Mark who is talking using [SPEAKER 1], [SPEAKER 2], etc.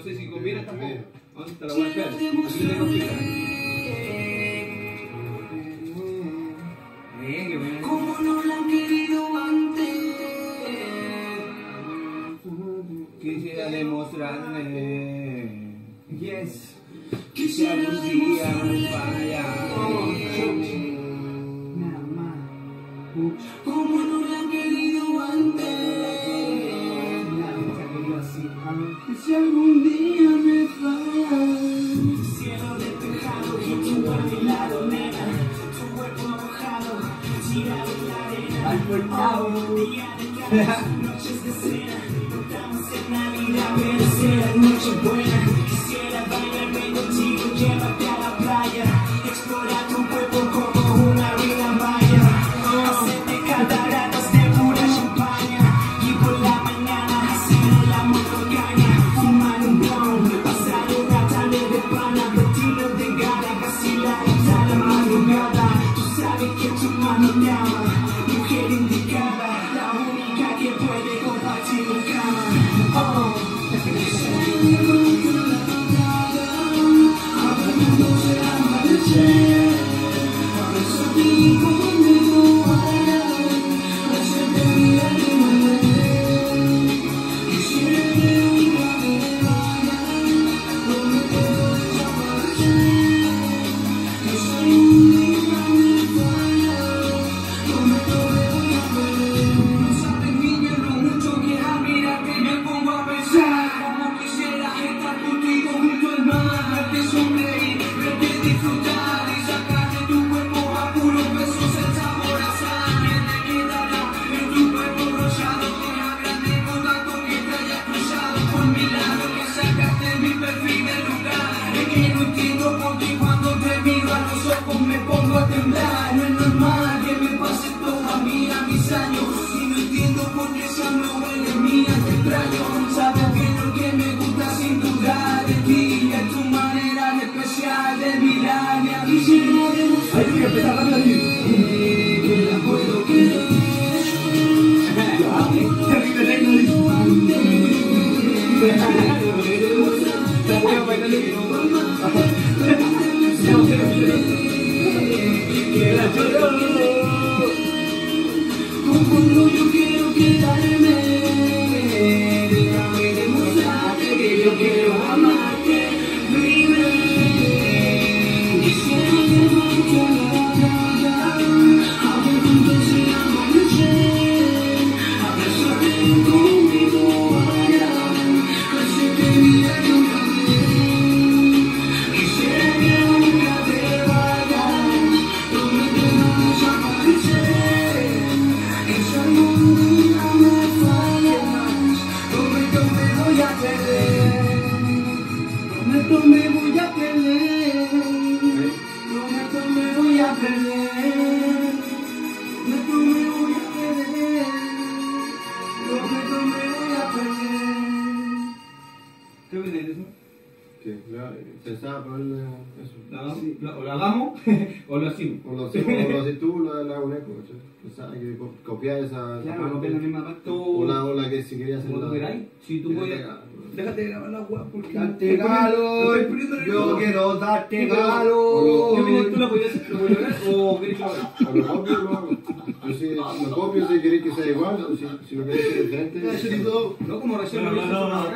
[SPEAKER 1] no sé si conviene tampoco. ¿Dónde está la bueno.
[SPEAKER 2] Como no la han querido antes.
[SPEAKER 1] Quisiera demostrarle
[SPEAKER 3] Yes. Nada más.
[SPEAKER 2] Como no la si algún día me falla. Cielo despejado y tú a mi lado, nena. Tu cuerpo mojado, tirado en la arena.
[SPEAKER 3] Al portado.
[SPEAKER 2] Día de caras, noches de cena. Estamos en Navidad, pero será noche buena. Quisiera bañarme contigo, llévate a la playa. Explorar vacilar hasta la madrugada. Tú sabes que tu mano me ama, lugar Es que no entiendo perder Prometo me voy a perder Prometo me voy a perder Prometo me voy a perder Prometo me voy a perder
[SPEAKER 1] ¿Qué opinas de eso?
[SPEAKER 4] Que la- pensaba ponerle eso.
[SPEAKER 1] ¿La hagamos? ¿Lo- ¿O lo hagamos o lo hacemos?
[SPEAKER 4] O lo hacemos, o lo haces tú, lo la hago un eco, ¿cachai? Pensaba que co- copiar esa,
[SPEAKER 3] Claro, copiar la misma parte.
[SPEAKER 4] O la, o la que si querías hacer
[SPEAKER 1] Como tú
[SPEAKER 4] la-
[SPEAKER 1] queráis. Si tú puedes. Déjate de grabar la weá porque. Estoy poniendo
[SPEAKER 3] Yo quiero darte calor.
[SPEAKER 1] ¿Qué opinas? ¿Tú la podías lograr o querés que lo haga?
[SPEAKER 4] O lo copio, lo hago. Yo si lo copio si queréis que sea igual, o si, si lo queréis que sea diferente.
[SPEAKER 1] No, como recién lo
[SPEAKER 5] no, no, no.